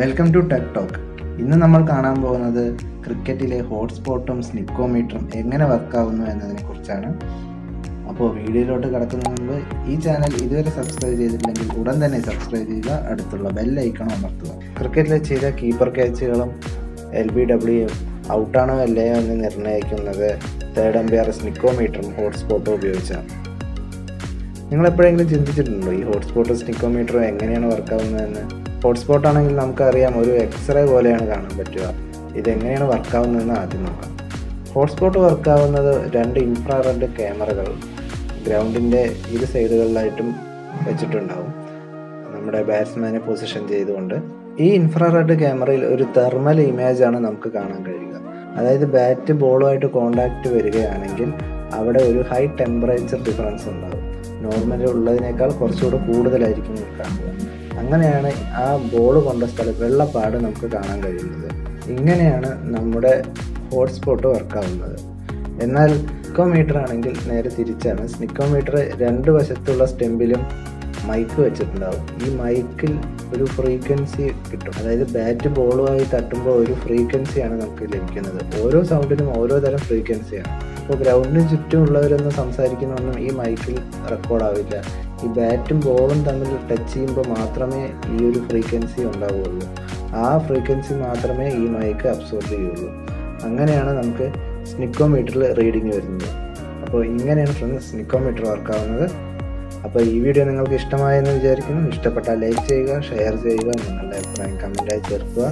Welcome to tech talk ഇന്ന് നമ്മൾ കാണാൻ പോകുന്നത് ക്രിക്കറ്റിലെ ഹോട്ട്സ്പോട്ടും സ്നിക്കോമീറ്ററും എങ്ങനെ വർക്കാവുന്നു എന്നതിനെ കുറിച്ചാണ്. അപ്പോൾ വീഡിയോയിലോട്ട് കടക്കുന്നതിന് മുമ്പ് ഈ ചാനൽ ഇതുവരെ സബ്സ്ക്രൈബ് ചെയ്തിട്ടില്ലെങ്കിൽ ഉടൻ തന്നെ സബ്സ്ക്രൈബ് ചെയ്യുക. അടുത്തുള്ള ബെൽ ഐക്കൺ അമർത്തുക. ക്രിക്കറ്റിലെ ചില കീപ്പർ ക്യാച്ചുകളും എൽ ബി ഡബ്ല്യു ഔട്ടാണോ അല്ലയോ എന്ന് നിർണയിക്കുന്നത് തേർഡ് അമ്പയർ സ്നിക്കോമീറ്ററും ഹോട്ട്സ്പോട്ടും ഉപയോഗിച്ചാണ്. നിങ്ങൾ എപ്പോഴെങ്കിലും ചിന്തിച്ചിട്ടുണ്ടോ ഈ ഹോട്ട്സ്പോട്ടും സ്നിക്കോമീറ്ററും എങ്ങനെയാണ് വർക്കാവുന്നതെന്ന് ഹോട്ട്സ്പോട്ട് ആണെങ്കിൽ നമുക്കറിയാം ഒരു എക്സ്റേ പോലെയാണ് കാണാൻ പറ്റുക. ഇതെങ്ങനെയാണ് വർക്കാവുന്നതെന്ന് ആദ്യം നോക്കാം. ഹോട്ട്സ്പോട്ട് വർക്കാവുന്നത് രണ്ട് ഇൻഫ്രാറെഡ് ക്യാമറകൾ ഗ്രൗണ്ടിന്റെ ഇരു സൈഡുകളിലായിട്ടും വെച്ചിട്ടുണ്ടാവും. നമ്മുടെ ബാറ്റ്സ്മാനെ പൊസിഷൻ ചെയ്തുകൊണ്ട്. ഈ ഇൻഫ്രാറെഡ് ക്യാമറയിൽ ഒരു തെർമൽ ഇമേജ് ആണ് നമുക്ക് കാണാൻ കഴിയുക. അതായത് ബാറ്റ് ബോളുമായിട്ട് കോണ്ടാക്റ്റ് വരികയാണെങ്കിൽ അവിടെ ഒരു ഹൈ ടെമ്പറേച്ചർ ഡിഫറൻസ് ഉണ്ടാകും നോർമലി ഉള്ളതിനേക്കാൾ കുറച്ചുകൂടെ കൂടുതലായിരിക്കും കാണുക. അങ്ങനെയാണ് ആ ബോൾ കൊണ്ട സ്ഥലം വെള്ളപ്പാട് നമുക്ക് കാണാൻ കഴിയുന്നത്. ഇങ്ങനെയാണ് നമ്മുടെ ഹോട്ട്സ്പോട്ട് വർക്കാവുന്നത് എന്നാൽ സ്നിക്കോമീറ്റർ ആണെങ്കിൽ നേരെ തിരിച്ചാണ്. സ്നിക്കോമീറ്റർ രണ്ട് വശത്തുള്ള സ്റ്റെമ്പിലും മൈക്ക് വെച്ചിട്ടുണ്ടാവും. ഈ മൈക്കിൽ ഒരു ഫ്രീക്വൻസി കിട്ടും. അതായത് ബാറ്റ് ബോളുമായി തട്ടുമ്പോൾ ഒരു ഫ്രീക്വൻസിയാണ് നമുക്ക് ലഭിക്കുന്നത്. ഓരോ സൗണ്ടിനും ഓരോ തരം ഫ്രീക്വൻസിയാണ് ഇപ്പോൾ ഗ്രൗണ്ടിന് ചുറ്റുമുള്ളവരൊന്നും സംസാരിക്കുന്നൊന്നും ഈ മൈക്കിൽ റെക്കോർഡാവില്ല ഈ ബാറ്റും ബോളും തമ്മിൽ ടച്ച് ചെയ്യുമ്പോൾ മാത്രമേ ഈ ഒരു ഫ്രീക്വൻസി ഉണ്ടാവുകയുള്ളൂ. ആ ഫ്രീക്വൻസി മാത്രമേ ഈ മൈക്ക് അബ്സോർബ് ചെയ്യുള്ളൂ അങ്ങനെയാണ് നമുക്ക് സ്നിക്കോമീറ്ററിൽ റീഡിങ് വരുന്നത്. അപ്പോൾ ഇങ്ങനെയാണ് ഫ്രണ്ട്സ് സ്നിക്കോമീറ്റർ വർക്കാവുന്നത് അപ്പോൾ ഈ വീഡിയോ നിങ്ങൾക്ക് ഇഷ്ടമായെന്ന് വിചാരിക്കുന്നു. ഇഷ്ടപ്പെട്ടാൽ ലൈക്ക് ചെയ്യുക ഷെയർ ചെയ്യുക നിങ്ങളുടെ അഭിപ്രായം കമന്റായി ചേർക്കുക.